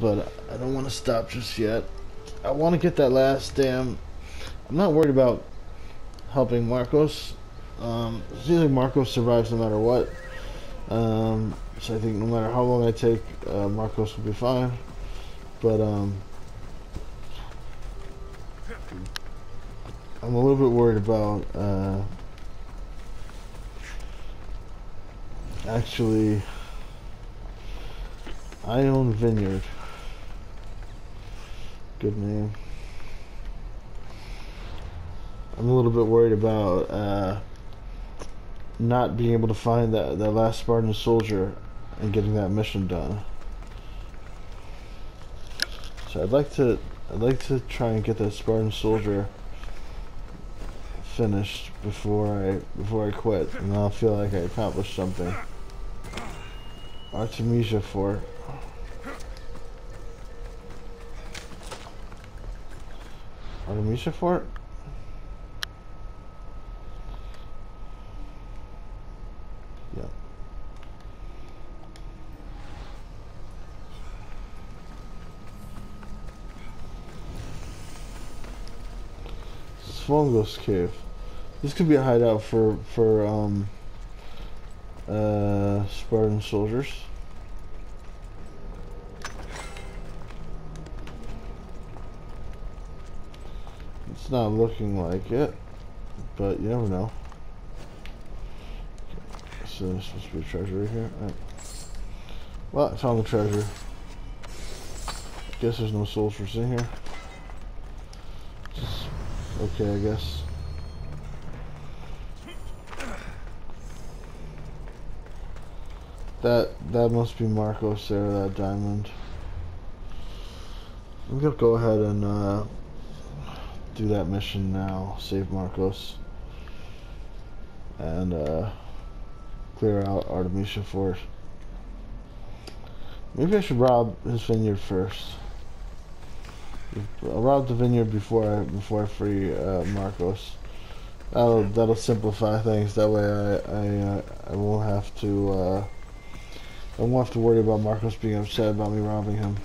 but I don't want to stop just yet. I want to get that last damn. I'm not worried about helping Marcos. Um, it seems like Marcos survives no matter what. Um, so I think no matter how long I take, uh, Marcos will be fine. But um, I'm a little bit worried about uh, actually. I own Vineyard. Good name. I'm a little bit worried about uh, not being able to find that, that last Spartan soldier and getting that mission done. So I'd like to I'd like to try and get that Spartan soldier finished before I before I quit and I'll feel like I accomplished something. Artemisia Fort. Artemisia Fort? Yeah. Svongos Cave. This could be a hideout for for um uh Spartan soldiers. It's not looking like it, but you never know. So there's supposed to be a treasure right here. Right. Well, I found the treasure. Guess there's no soldiers in here. Okay, I guess. That that must be Marcos there, that diamond. I'm gonna go ahead and uh, do that mission now. Save Marcos. And uh, clear out Artemisia Fort. Maybe I should rob his vineyard first. I'll rob the vineyard before I before I free uh, Marcos. That'll that'll simplify things. That way I I uh, I won't have to uh, I won't have to worry about Marcos being upset about me robbing him.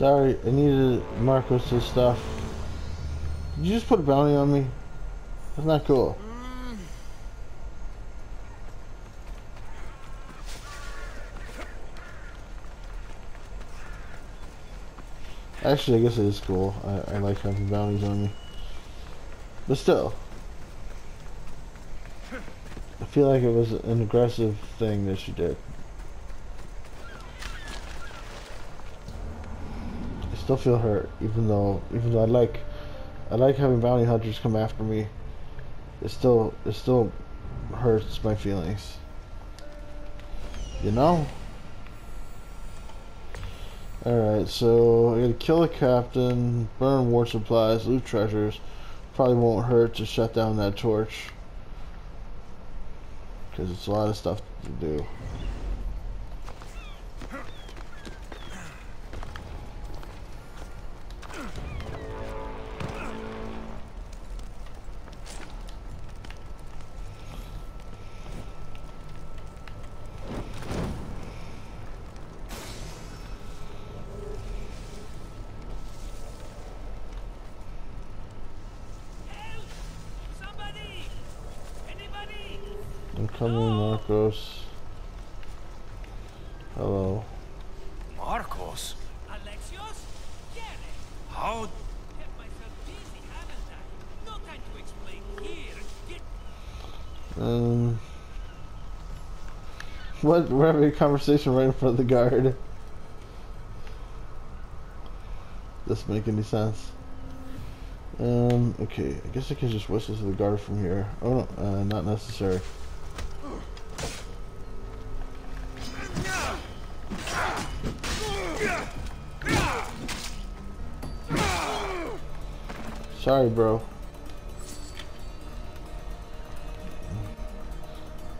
Sorry, I needed Marcos' stuff. Did you just put a bounty on me? That's not cool. Actually, I guess it is cool. I, I like having bounties on me. But still. I feel like it was an aggressive thing that she did. Still feel hurt, even though, even though I like, I like having bounty hunters come after me. It still, it still hurts my feelings. You know? Alright, so I gotta kill the captain, burn war supplies, loot treasures. Probably won't hurt to shut down that torch. Because it's a lot of stuff to do. Coming, Marcos. Hello. Marcos? Alexios? Get! How? Kept myself busy, haven't I? No time to explain. Here, get Um. What? We're having a conversation right in front of the guard. Doesn't make any sense. Um. Okay. I guess I can just whistle to the guard from here. Oh no, uh, not necessary. Sorry, bro.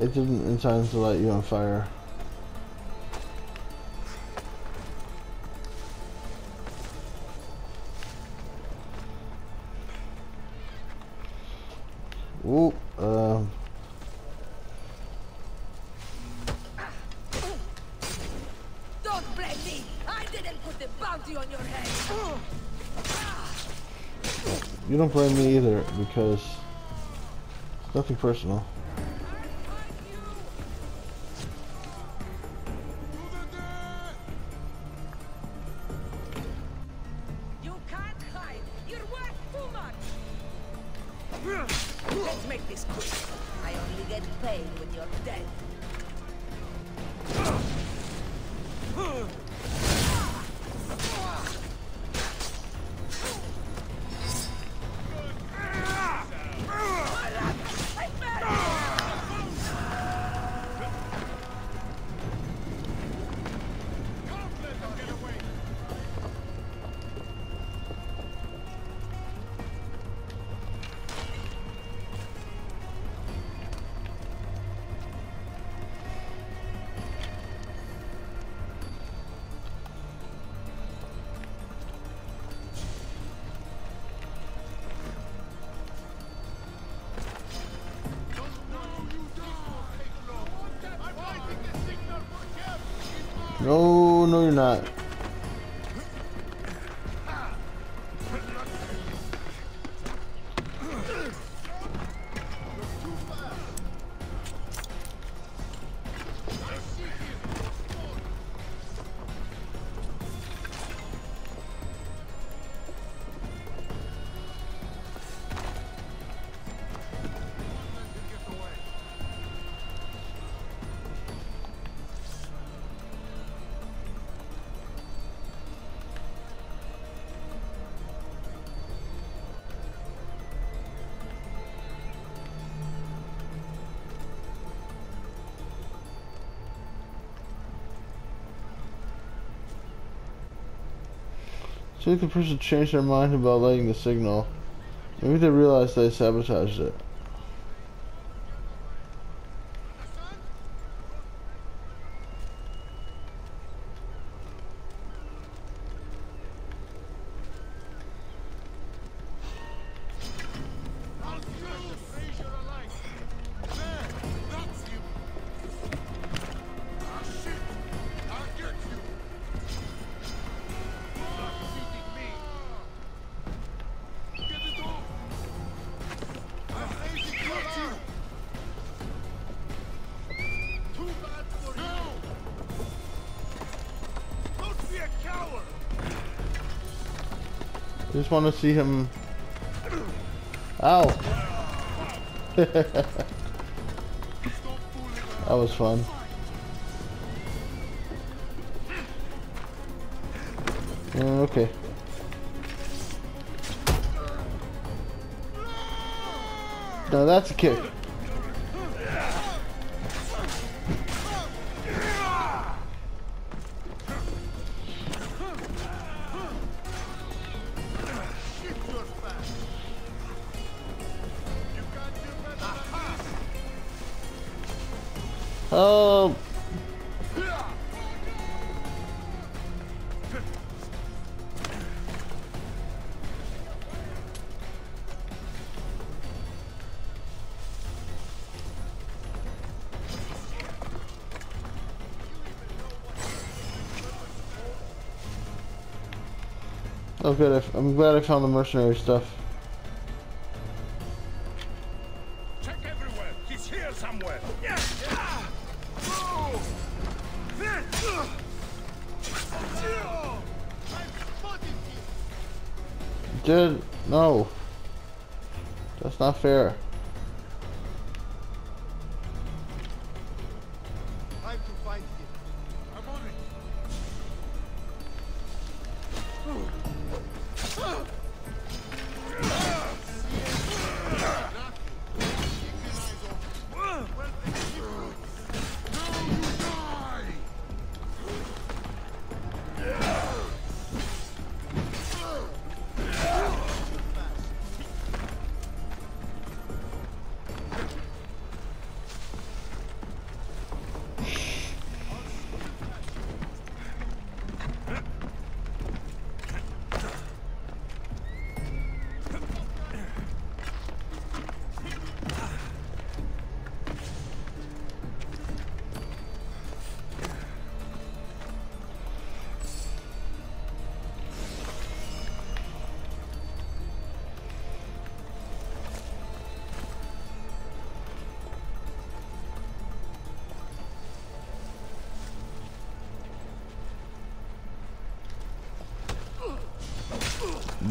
It didn't intend to light you on fire. Don't blame me either because it's nothing personal. Let's make this quick. I only get paid. No, you're not. So the person changed their mind about lighting the signal. Maybe they realized they sabotaged it. Just want to see him. Ow! that was fun. Uh, okay. Now that's a kick. Oh. Oh good, I'm glad I found the mercenary stuff. Did. No. That's not fair.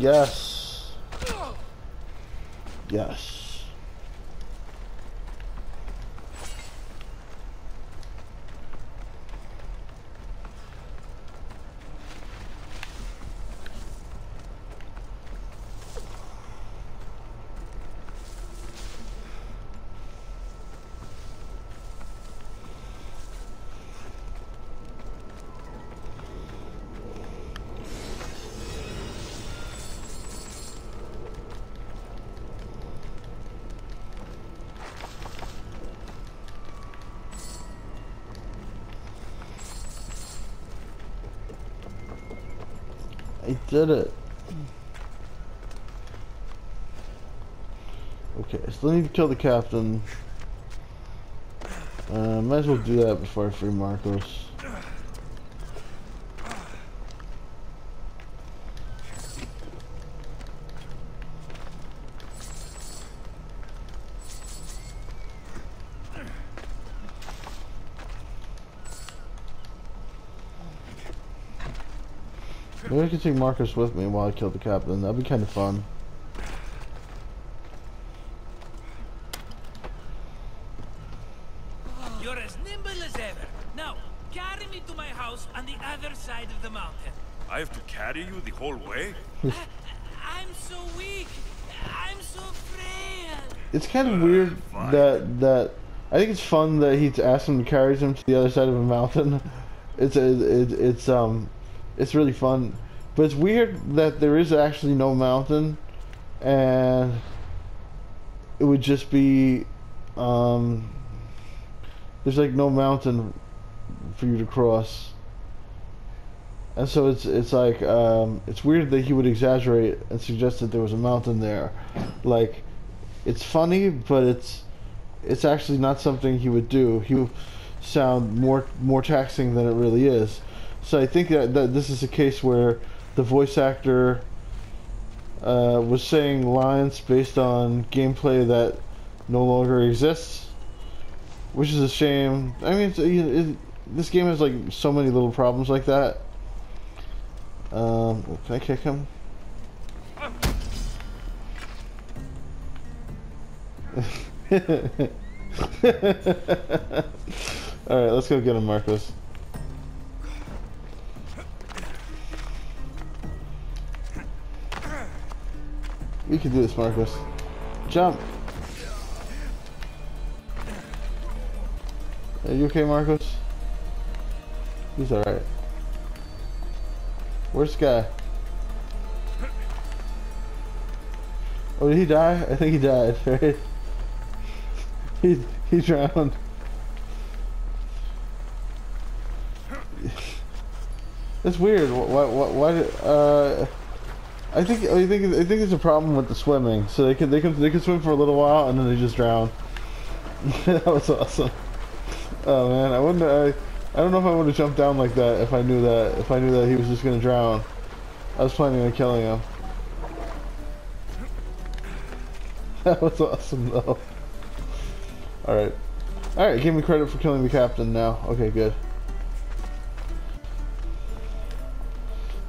Yes. Yes. I did it. Okay, I still need to kill the captain. Uh, might as well do that before I free Marcos. Maybe I could take Marcus with me while I kill the captain. That'd be kind of fun. You're as nimble as ever. Now, carry me to my house on the other side of the mountain. I have to carry you the whole way? I'm so weak. I'm so frail. It's kind of weird fine. that that I think it's fun that he's asked him to carry him to the other side of a mountain. It's it, it's um it's really fun, but it's weird that there is actually no mountain, and it would just be um there's like no mountain for you to cross. And so it's it's like um, it's weird that he would exaggerate and suggest that there was a mountain there, like it's funny, but it's it's actually not something he would do. He would sound more more taxing than it really is. So I think that, that this is a case where the voice actor uh, was saying lines based on gameplay that no longer exists, which is a shame. I mean, it's, know, it, this game has like so many little problems like that. Um, can I kick him? Alright, let's go get him, Marcos. We can do this, Marcus. Jump! Are you okay, Marcus? He's alright. Where's guy? Oh, did he die? I think he died, right? he, he drowned. It's weird. Why? Why? why uh, I think I think I think it's a problem with the swimming. So they can they can they can swim for a little while and then they just drown. that was awesome. Oh man, I wouldn't. I I don't know if I would have jumped down like that if I knew that if I knew that he was just gonna drown. I was planning on killing him. That was awesome though. Alright. Alright, give me credit for killing the captain now. Okay, good.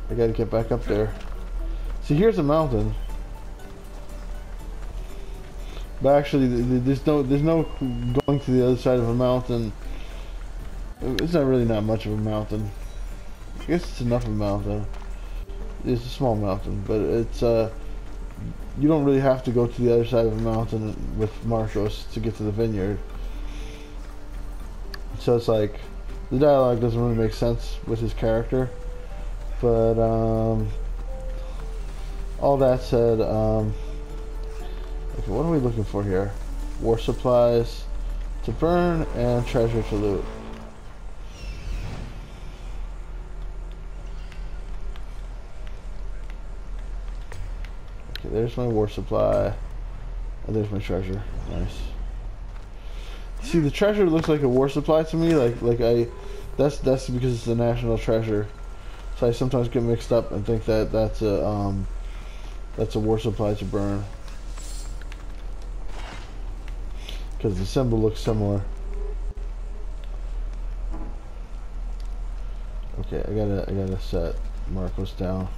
I gotta get back up there. See, here's a mountain. But actually, th- th- there's no there's no going to the other side of a mountain. It's not really not much of a mountain. I guess it's enough of a mountain. It's a small mountain, but it's uh, you don't really have to go to the other side of a mountain with Marcos to get to the vineyard. So it's like the dialogue doesn't really make sense with his character, but um, all that said, um, okay, what are we looking for here? War supplies to burn and treasure to loot. Okay, there's my war supply. And there's my treasure. Nice. See, the treasure looks like a war supply to me. Like, like I, that's that's because it's a national treasure. So I sometimes get mixed up and think that that's a um, that's a war supply to burn. Because the symbol looks similar. Okay, I gotta I gotta set Marcos down.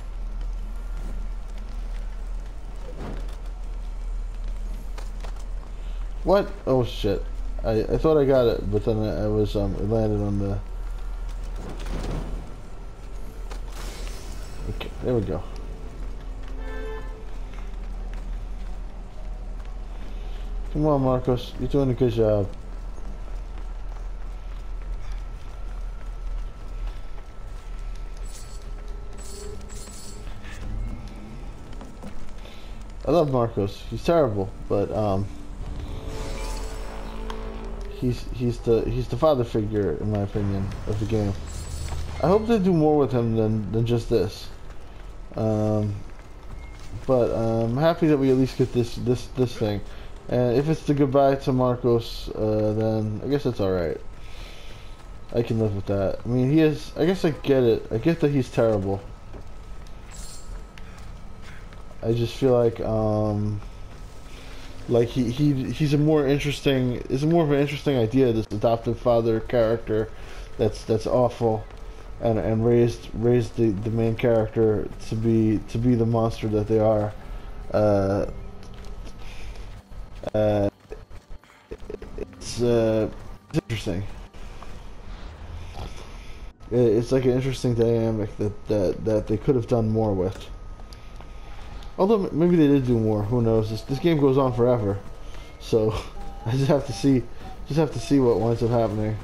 What? Oh shit. I, I thought I got it, but then I, I was um it landed on the Okay, there we go. Come on Marcos, you're doing a good job. I love Marcos. He's terrible, but um he's he's the he's the father figure in my opinion of the game. I hope they do more with him than than just this. Um, but I'm happy that we at least get this this this thing. And if it's the goodbye to Marcos, uh, then I guess it's all right. I can live with that. I mean, he is. I guess I get it. I get that he's terrible. I just feel like um, like he, he he's a more interesting It's more of an interesting idea this adoptive father character that's that's awful and and raised raised the, the main character to be to be the monster that they are uh, it's uh, it's interesting it's like an interesting dynamic that that that they could have done more with Although maybe they did do more. Who knows? This, this game goes on forever, so I just have to see, just have to see what winds up happening.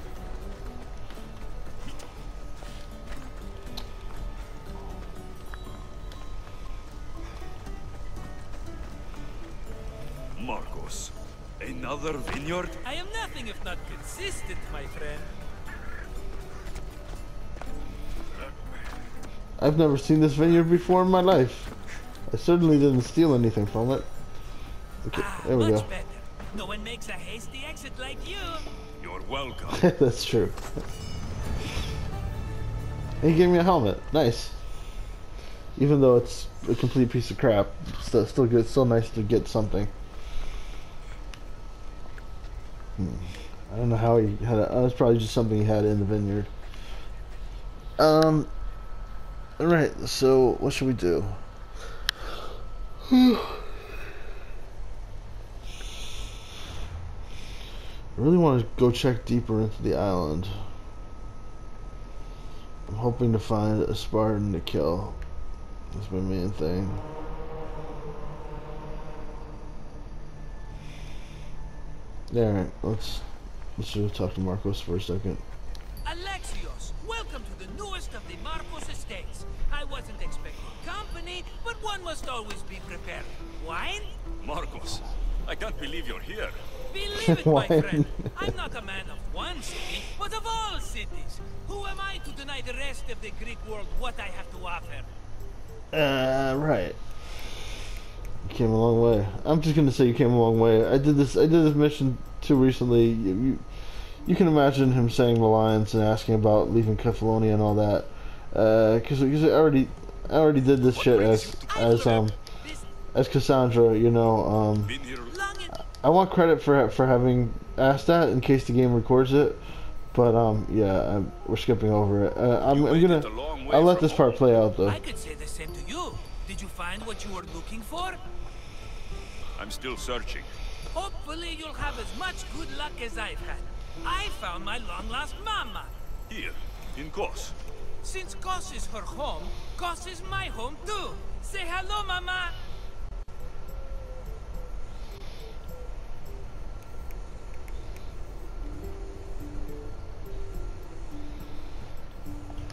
Another vineyard? I am nothing if not consistent, my friend. I've never seen this vineyard before in my life. I certainly didn't steal anything from it. Okay, Ah, there we much go. better. No one makes a hasty exit like you. You're welcome. That's true. He gave me a helmet. Nice. Even though it's a complete piece of crap, still, still good. Still nice to get something. I don't know how he had it. It's probably just something he had in the vineyard. Um. All right. So what should we do? I really want to go check deeper into the island. I'm hoping to find a Spartan to kill. That's my main thing. Alright, let's let's just talk to Marcos for a second. Alexios, welcome to the newest of the Marcos estates. I wasn't expecting company, but one must always be prepared. Wine? Marcos, I can't believe you're here. Believe it, my friend. I'm not a man of one city, but of all cities. Who am I to deny the rest of the Greek world what I have to offer? Uh, right. Came a long way. I'm just gonna say you came a long way. I did this. I did this mission too recently. You, you, you can imagine him saying the lines and asking about leaving Kefalonia and all that. Uh, cause, 'cause I already, I already did this shit as, as um, as Cassandra. You know, um, I want credit for for having asked that in case the game records it. But um, yeah, I'm, we're skipping over it. Uh, I'm, I'm gonna. I'll let this part play out though. I could say the same to you. Did you find what you were looking for? I'm still searching. Hopefully you'll have as much good luck as I've had. I found my long-lost mama. Here, in Kos. Since Kos is her home, Kos is my home too. Say hello, mama.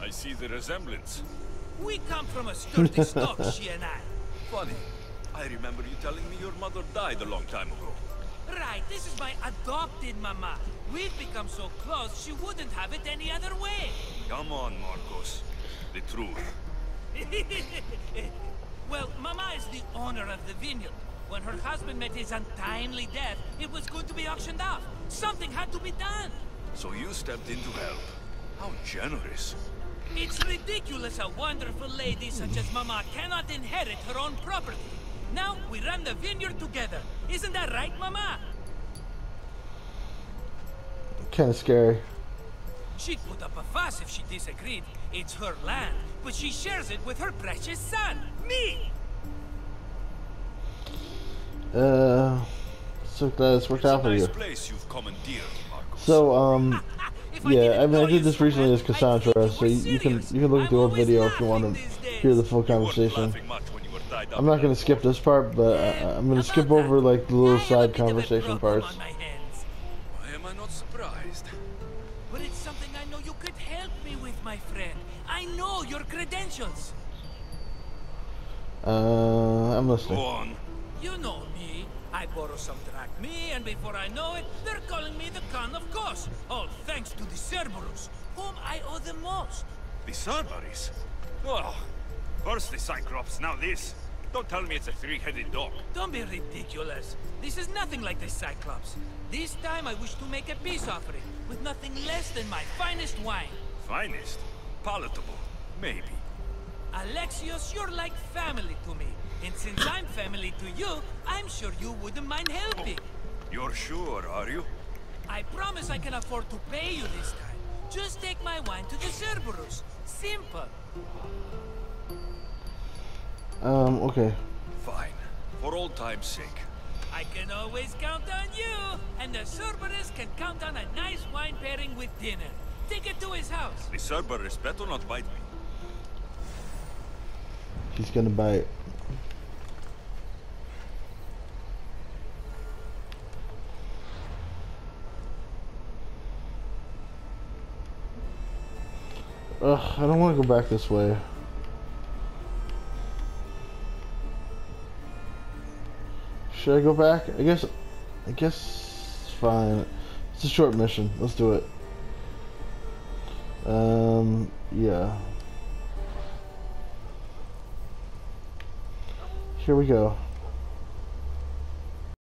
I see the resemblance. We come from a sturdy stock, she and I. Funny. I remember you telling me your mother died a long time ago. Right, this is my adopted mama. We've become so close, she wouldn't have it any other way. Come on, Marcos. The truth. well, Mama is the owner of the vineyard. When her husband met his untimely death, it was going to be auctioned off. Something had to be done. So you stepped in to help. How generous. It's ridiculous a wonderful lady such as Mama cannot inherit her own property. Now we run the vineyard together. Isn't that right, Mama? Kind of scary. She'd put up a fuss if she disagreed. It's her land, but she shares it with her precious son, me! Uh, so glad it's worked It's out for nice you. place you've commandeered, So, um, If I yeah, I mean, I did this recently well, as Cassandra, so you, you can you can look at the old video if you want to hear the full You conversation. I'm not gonna skip this part, but I, I'm gonna About skip that, over like the little I side bit of a conversation problem parts. on my hands. Why am I not surprised? But it's something I know you could help me with, my friend. I know your credentials. Uh, I'm Go listening. on. You know me. I borrow some drachmae, and before I know it, they're calling me the Khan of Kos. All thanks to the Cerberus, whom I owe the most. The Cerberus? Oh, first the Cyclops, now this. Don't tell me it's a three-headed dog. Don't be ridiculous. This is nothing like the Cyclops. This time I wish to make a peace offering with nothing less than my finest wine. Finest. Palatable. Maybe. Alexios, you're like family to me. And since I'm family to you, I'm sure you wouldn't mind helping. Oh, you're sure, are you? I promise I can afford to pay you this time. Just take my wine to the Cerberus. Simple. Um, okay. Fine. For old time's sake. I can always count on you, and the Cerberus can count on a nice wine pairing with dinner. Take it to his house. The Cerberus better not bite me. He's gonna bite. Ugh, I don't want to go back this way. Should I go back? I guess. I guess it's fine. It's a short mission. Let's do it. Um. Yeah. Here we go.